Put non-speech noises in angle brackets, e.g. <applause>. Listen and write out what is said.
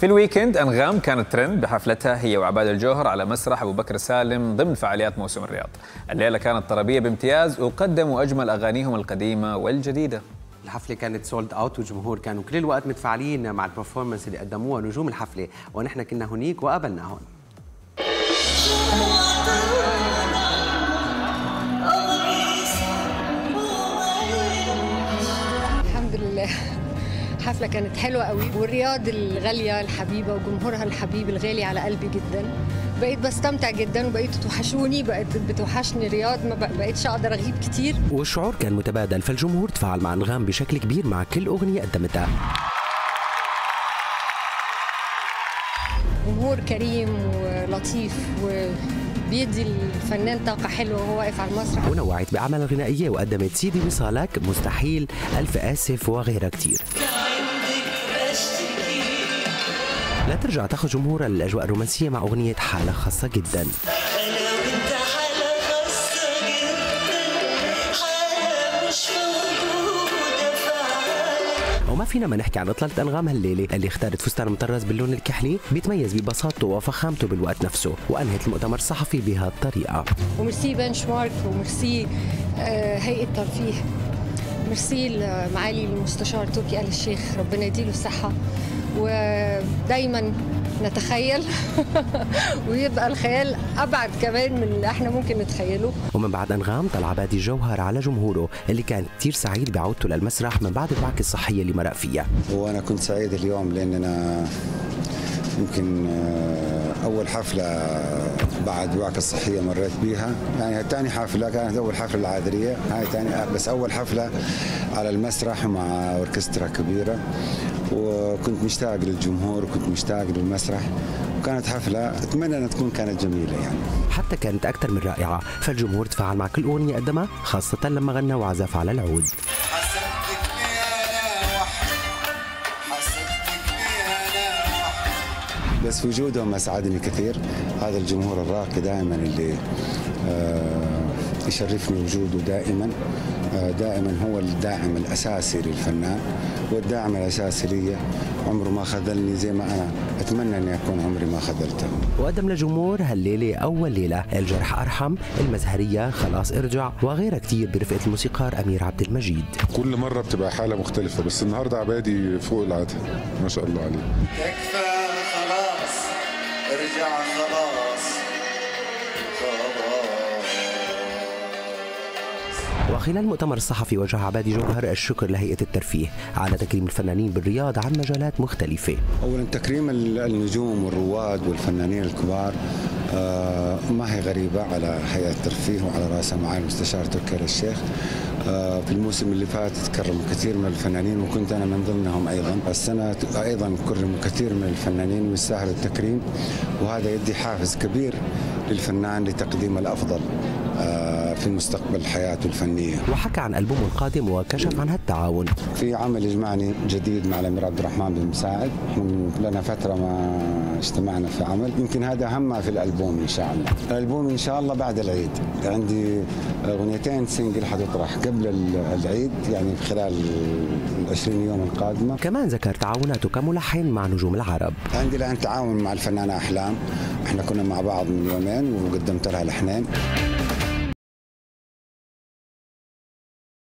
في ال weekend أنغام كانت ترند بحفلتها هي وعبادي الجوهر على مسرح أبو بكر سالم ضمن فعاليات موسم الرياض. الليلة كانت طربية بامتياز وقدموا أجمل أغانيهم القديمة والجديدة. الحفلة كانت sold out والجمهور كانوا كل الوقت متفاعلين مع ال performance اللي قدموها نجوم الحفلة ونحن كنا هنيك وقابلنا <laughs> حفلة كانت حلوة قوي. والرياض الغالية الحبيبة وجمهورها الحبيب الغالي على قلبي جدا. بقيت بستمتع جدا وبقيتوا توحشوني بقت بتوحشني رياض ما بق- بقيتش أقدر أغيب كتير. والشعور كان متبادل فالجمهور تفاعل مع أنغام بشكل كبير مع كل أغنية قدمتها. جمهور كريم ولطيف وبيدي الفنان طاقة حلوة وهو واقف على المسرح. ونوعت بأعمال غنائية وقدمت سيدي وصالك مستحيل ألف آسف وغيرها كتير. لا ترجع تاخذ جمهورها للأجواء الرومانسية مع أغنية حالة خاصة جدا. وما فينا ما نحكي عن إطلالة أنغام هالليلة. اللي اختارت فستان مطرز باللون الكحلي بيتميز ببساطته وفخامته بالوقت نفسه وأنهت المؤتمر الصحفي بهالطريقة وميرسي بنش مارك وميرسي آه، هيئة ترفيه. ميرسي لمعالي المستشار تركي آل الشيخ ربنا يديله الصحة. ودايما نتخيل. <laughs> ويبقى الخيال أبعد كمان من اللي إحنا ممكن نتخيله ومن بعد أنغام طلع بادي الجوهر على جمهوره اللي كان كتير سعيد بعودته للمسرح من بعد الوعكة الصحية اللي مرق فيها وأنا كنت سعيد اليوم لأننا يمكن أول حفلة بعد وعكه الصحية مريت بيها. يعني ثاني حفلة كانت أول حفلة العادريه هاي ثاني بس أول حفلة على المسرح مع أوركسترا كبيرة. وكنت مشتاق للجمهور وكنت مشتاق للمسرح. وكانت حفلة أتمنى انها تكون كانت جميلة يعني. حتى كانت أكثر من رائعة فالجمهور تفاعل مع كل أغنية قدمها خاصة لما غنى وعزف على العود. بس وجودهم أسعدني كثير. هذا الجمهور الراقي دائما اللي آه، يشرفني وجوده دائما. آه، دائما هو الداعم الأساسي للفنان والداعم الأساسي لي. عمره ما خذلني زي ما أنا أتمنى اني اكون عمري ما خذلته. وقدم للجمهور هالليلة أول ليلة الجرح أرحم المزهرية خلاص ارجع وغيرها كتير برفقة الموسيقار أمير عبد المجيد. كل مرة بتبقى حالة مختلفة بس النهاردة عبادي فوق العادة ما شاء الله عليه. ارجع خلاص خلاص وخلال المؤتمر الصحفي وجه عبادي جوهر الشكر لهيئة الترفيه على تكريم الفنانين بالرياض عن مجالات مختلفة. اولا تكريم ال- النجوم والرواد والفنانين الكبار آه، ما هي غريبة على هيئة الترفيه وعلى راسها معالي المستشار تركي الشيخ. آه، في الموسم اللي فات تكرموا كثير من الفنانين وكنت أنا من ضمنهم أيضا. السنة ت- أيضا كرموا كثير من الفنانين ويستاهلوا التكريم وهذا يدي حافز كبير للفنان لتقديم الأفضل. آه، في مستقبل حياته الفنية. وحكى عن ألبومه القادم وكشف عن هالتعاون في عمل يجمعني جديد مع الأمير عبد الرحمن بن مساعد. لنا فترة ما اجتمعنا في عمل. يمكن هذا أهم ما في الألبوم إن شاء الله. الألبوم إن شاء الله بعد العيد. عندي أغنيتين سنجل حتطرح قبل ال- العيد يعني خلال ال 20 يوم القادمة. كمان ذكر تعاوناته كملحن مع نجوم العرب. عندي الآن تعاون مع الفنانة أحلام. إحنا كنا مع بعض من يومين وقدمت لها لحنين.